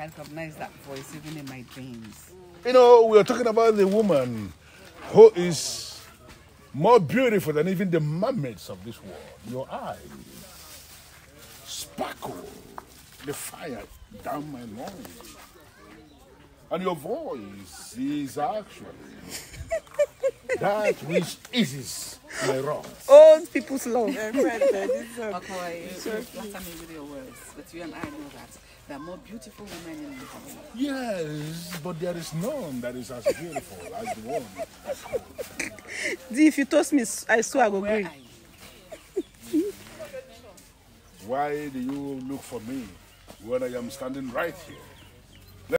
recognize that voice even in my dreams. You know, we are talking about the woman who is more beautiful than even the mermaids of this world. Your eyes sparkle the fire down my lungs. And your voice is actually that which eases my wrongs. Old people's love. Eh, eh, okay, you flatter me with your words, but you and I know that there are more beautiful women in the world. Yes, but there is none that is as beautiful as the one. D, if you toast me, I swear I go Where agree. Why do you look for me when I am standing right here?